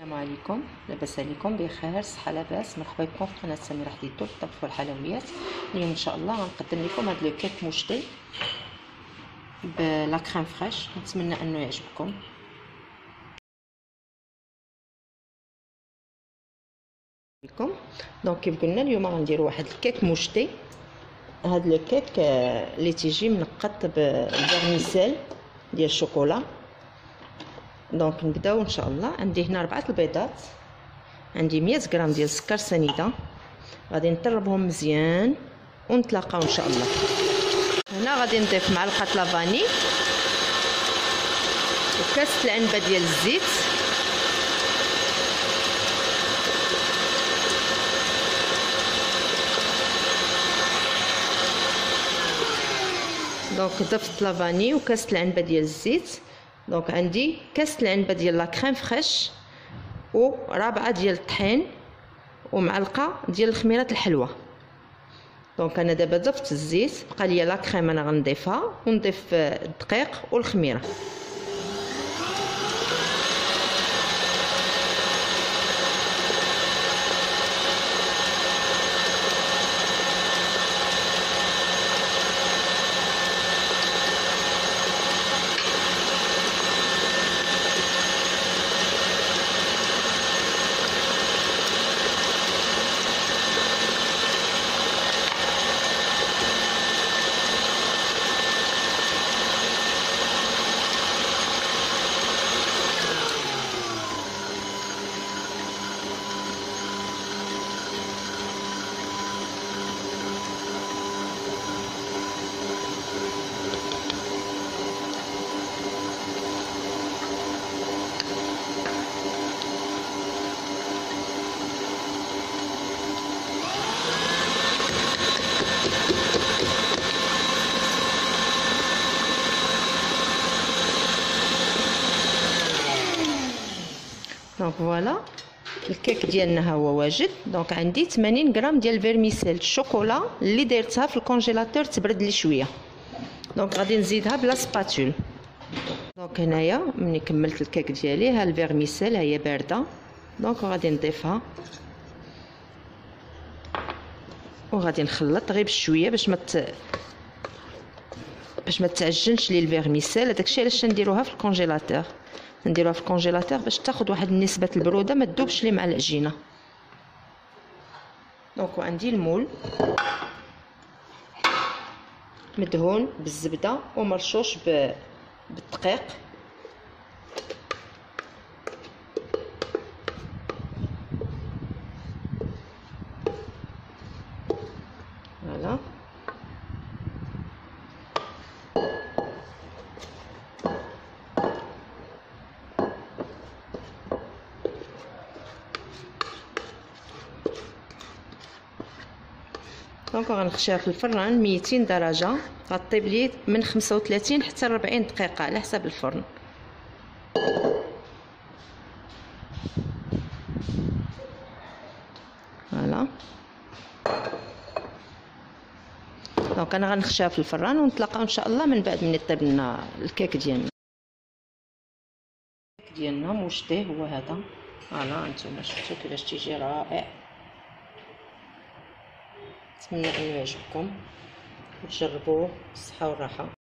السلام عليكم. لاباس عليكم بخير صحة لاباس. مرحبا بكم في قناة سميرة حديدو للطبخ والحلويات اليوم إن شاء الله غنقدم لكم هذا le cake moucheté à la crème fraîche. نتمنى أنه يعجبكم. لكم donc كيف قلنا اليوم غنديروا واحد الكيك moucheté هذا le cake اللي تيجي منقط بال vermicelle ديال الشوكولا. دونك نبداو إن شاء الله. عندي هنا ربعه البيضات. عندي 100 غرام ديال السكر سنيدة. غادي نطربهم مزيان ونتلاقاو إن شاء الله. هنا غادي نضيف معلقة لافاني. وكاس العنبة ديال الزيت. donc ضفت la vanille وكاس العنبة ديال الزيت. donc عندي كاس العنبه ديال la crème fraîche ورابعه ديال الطحين ومعلقه ديال الخميرات الحلوه donc أنا دابا ضفت الزيت بقى لي la crème أنا غنضيفها ونضيف الدقيق والخميرة. donc voilà الكيك ديالنا ها هو واجد donc عندي 80 غرام ديال ال vermicelle الشوكولا اللي درتها في ال congélateur تبرد لي شوية donc غادي نزيدها ب la spatule donc هنايا ملي كملت الكيك ديالي ها ال vermicelle هي بارده donc غادي نضيفها وغادي نخلط غير بشويه باش ما باش ما تعجنش لي ال vermicelle هذاكشي علاش نديروها في ال congélateur. نديروها في الكونجيلاتور باش تاخذ واحد نسبه البرودة ما تذوبش لي مع العجينة. دونك عندي المول. مدهون بالزبدة ومرشوش بالدقيق. donc غنخشيها في الفران 200 درجه غطيب لي من 35 حتى 40 دقيقه على حسب الفرن voilà donc أنا غنخشيها في الفران ونتلاقاو ان شاء الله من بعد من يطيب لنا الكيك ديالنا الكيك ديالنا moucheté هو هذا voilà نتوما شفتوا كيفاش تيجي رائع نتمنى انه يعجبكم. وتجربوه بالصحه والراحه